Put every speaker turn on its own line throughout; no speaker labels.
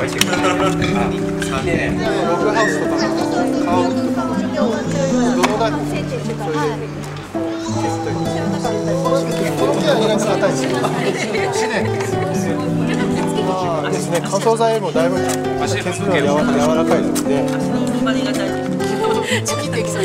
ハウスとか川口とかの台本そういうテストこの時は2月が大事1年まあですね乾燥剤もだいぶ鉄分が柔らかいので
その場でが大事
ちょっとできそう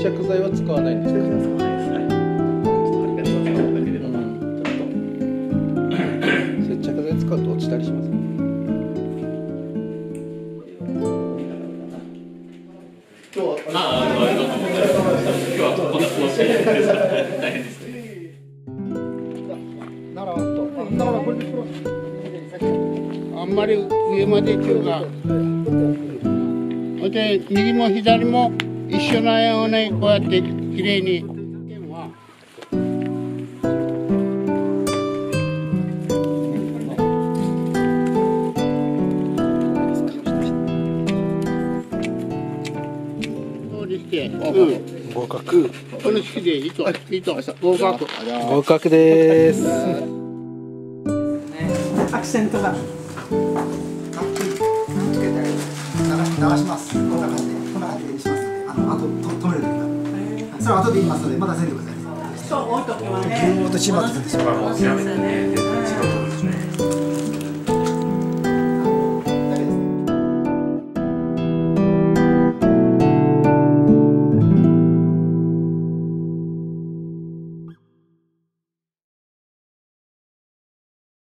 ですけど、ちょっと、ちょっとやめようか。
着剤は使わないんです。か接着剤使うと落ちたりします。
あんまり上までっていうか、ほいで右も左も一緒なようにこうやってきれいに。
合格。
この式で糸、糸、合格。
合格です。
アクセントが。
流します。それは後で言いますので、まだ全力で。
そう置いとね
あとしまっててしまう。
もう調べてね全然違うところですね